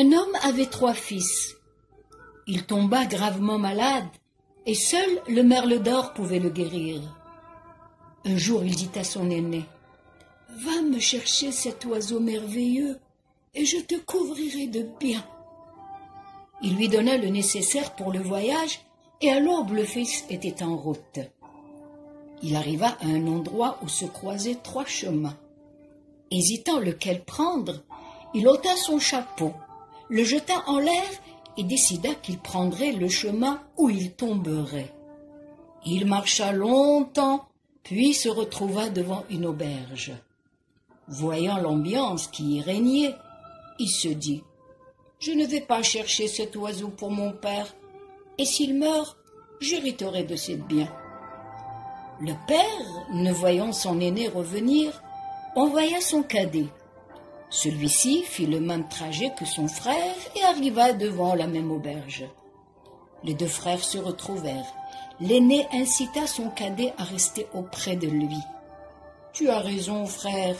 Un homme avait trois fils. Il tomba gravement malade, et seul le merle d'or pouvait le guérir. Un jour il dit à son aîné Va me chercher cet oiseau merveilleux, et je te couvrirai de bien. Il lui donna le nécessaire pour le voyage, et à l'aube le fils était en route. Il arriva à un endroit où se croisaient trois chemins. Hésitant lequel prendre, il ôta son chapeau, le jeta en l'air et décida qu'il prendrait le chemin où il tomberait. Il marcha longtemps, puis se retrouva devant une auberge. Voyant l'ambiance qui y régnait, il se dit Je ne vais pas chercher cet oiseau pour mon père, et s'il meurt, j'hériterai de ses biens. Le père, ne voyant son aîné revenir, envoya son cadet. Celui-ci fit le même trajet que son frère et arriva devant la même auberge. Les deux frères se retrouvèrent. L'aîné incita son cadet à rester auprès de lui. Tu as raison, frère.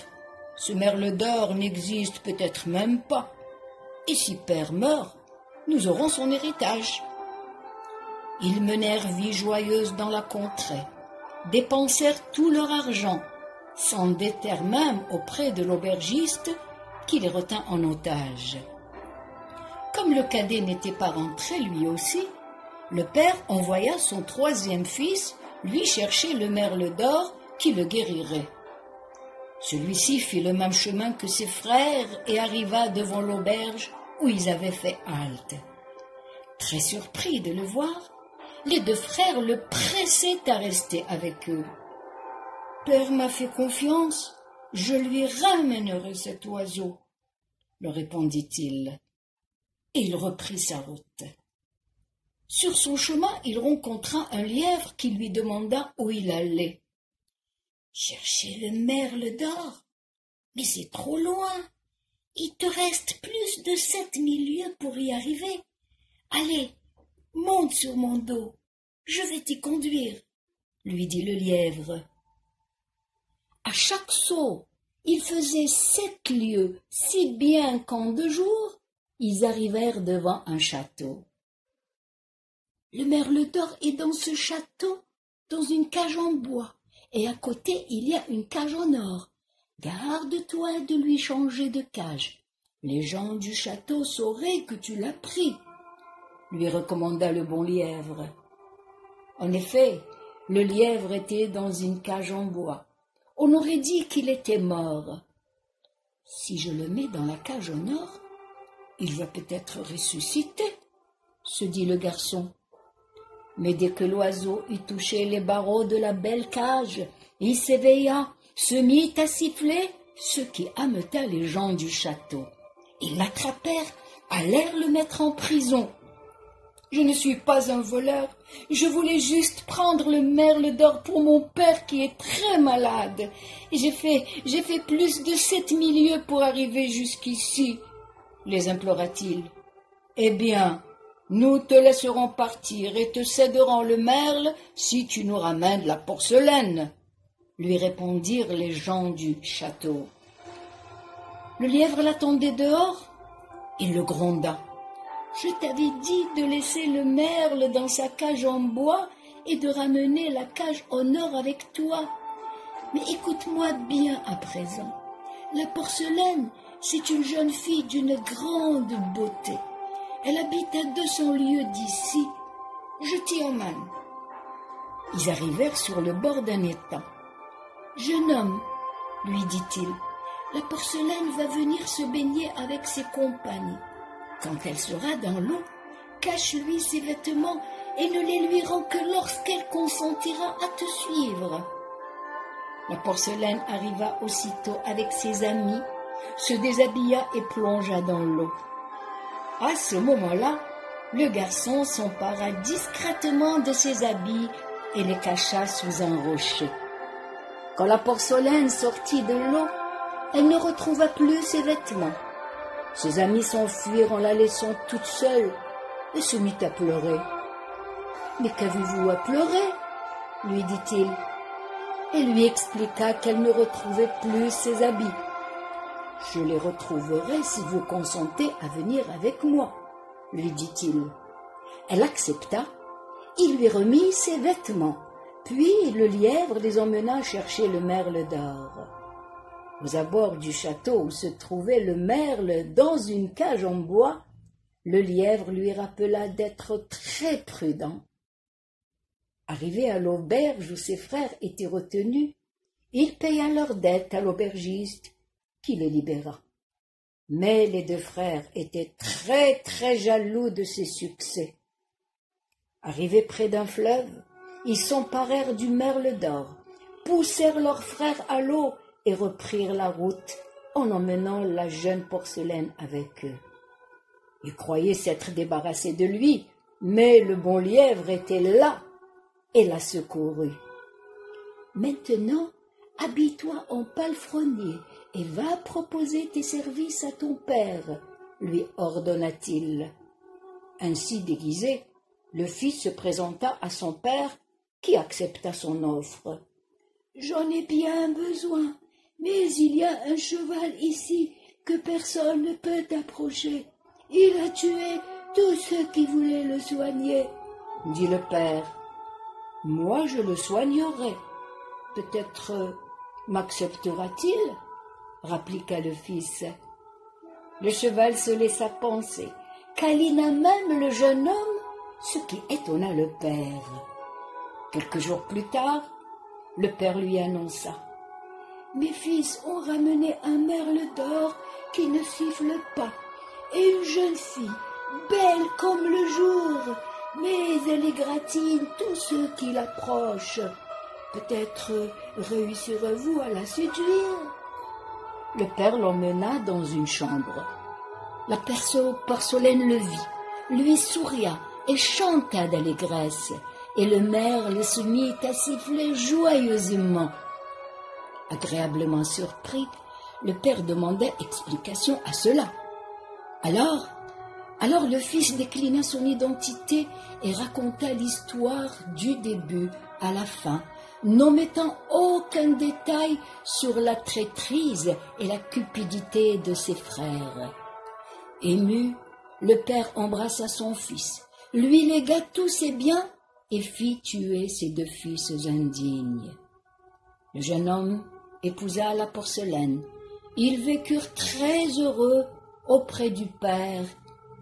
Ce merle d'or n'existe peut-être même pas. Et si père meurt, nous aurons son héritage. Ils menèrent vie joyeuse dans la contrée, dépensèrent tout leur argent, s'endettèrent même auprès de l'aubergiste qui les retint en otage. Comme le cadet n'était pas rentré lui aussi, le père envoya son troisième fils lui chercher le merle d'or qui le guérirait. Celui-ci fit le même chemin que ses frères et arriva devant l'auberge où ils avaient fait halte. Très surpris de le voir, les deux frères le pressaient à rester avec eux. Père m'a fait confiance, je lui ramènerai cet oiseau, leur répondit-il. Et il reprit sa route. Sur son chemin, il rencontra un lièvre qui lui demanda où il allait. Chercher le merle d'or. Mais c'est trop loin. Il te reste plus de sept mille lieues pour y arriver. Allez, monte sur mon dos. Je vais t'y conduire, lui dit le lièvre. À chaque saut, il faisait sept lieues, si bien qu'en deux jours, ils arrivèrent devant un château. Le merle d'or est dans ce château, dans une cage en bois, et à côté il y a une cage en or. Garde-toi de lui changer de cage. Les gens du château sauraient que tu l'as pris, lui recommanda le bon lièvre. En effet, le lièvre était dans une cage en bois on aurait dit qu'il était mort. Si je le mets dans la cage en or, il va peut-être ressusciter, se dit le garçon. Mais dès que l'oiseau eut touché les barreaux de la belle cage, il s'éveilla, se mit à siffler, ce qui ameuta les gens du château. Ils l'attrapèrent, allèrent le mettre en prison. Je ne suis pas un voleur. Je voulais juste prendre le merle d'or pour mon père qui est très malade. J'ai fait, j'ai fait plus de sept milieux pour arriver jusqu'ici, les implora-t-il. Eh bien, nous te laisserons partir et te céderons le merle si tu nous ramènes la porcelaine, lui répondirent les gens du château. Le lièvre l'attendait dehors. Il le gronda. Je t'avais dit de laisser le merle dans sa cage en bois et de ramener la cage en or avec toi. Mais écoute-moi bien à présent. La porcelaine, c'est une jeune fille d'une grande beauté. Elle habite à deux cents lieues d'ici. Je t'y emmène. Ils arrivèrent sur le bord d'un étang. Jeune homme, lui dit-il, la porcelaine va venir se baigner avec ses compagnes. Quand elle sera dans l'eau, cache-lui ses vêtements et ne les lui rends que lorsqu'elle consentira à te suivre. La porcelaine arriva aussitôt avec ses amis, se déshabilla et plongea dans l'eau. À ce moment-là, le garçon s'empara discrètement de ses habits et les cacha sous un rocher. Quand la porcelaine sortit de l'eau, elle ne retrouva plus ses vêtements. Ses amis s'enfuirent en la laissant toute seule et se mit à pleurer. Mais qu'avez-vous à pleurer? lui dit-il, et lui expliqua qu'elle ne retrouvait plus ses habits. Je les retrouverai si vous consentez à venir avec moi, lui dit-il. Elle accepta. Il lui remit ses vêtements, puis le lièvre les emmena chercher le merle d'or. Aux abords du château où se trouvait le merle dans une cage en bois, le lièvre lui rappela d'être très prudent. Arrivé à l'auberge où ses frères étaient retenus, il paya leur dette à l'aubergiste, qui les libéra. Mais les deux frères étaient très très jaloux de ses succès. Arrivés près d'un fleuve, ils s'emparèrent du merle d'or, poussèrent leurs frères à l'eau reprirent la route en emmenant la jeune porcelaine avec eux. Ils croyaient s'être débarrassés de lui, mais le bon lièvre était là et la secourut. Maintenant, habille-toi en palefrenier et va proposer tes services à ton père, lui ordonna-t-il. Ainsi déguisé, le fils se présenta à son père, qui accepta son offre. J'en ai bien besoin, mais il y a un cheval ici que personne ne peut approcher. Il a tué tous ceux qui voulaient le soigner, dit le père. Moi je le soignerai. Peut-être euh, m'acceptera-t-il rappliqua le fils. Le cheval se laissa penser, câlina même le jeune homme, ce qui étonna le père. Quelques jours plus tard, le père lui annonça. Mes fils ont ramené un merle d'or qui ne siffle pas et une jeune fille, belle comme le jour, mais elle égratigne tous ceux qui l'approchent. Peut-être réussirez-vous à la séduire. Le père l'emmena dans une chambre. La perso porcelaine le vit, lui souria et chanta d'allégresse, et le merle se mit à siffler joyeusement. Agréablement surpris, le père demandait explication à cela. Alors, alors le fils déclina son identité et raconta l'histoire du début à la fin, n'omettant aucun détail sur la traîtrise et la cupidité de ses frères. Ému, le père embrassa son fils, lui légua tous ses biens et fit tuer ses deux fils indignes. Le jeune homme épousa la porcelaine. Ils vécurent très heureux auprès du Père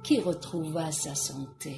qui retrouva sa santé.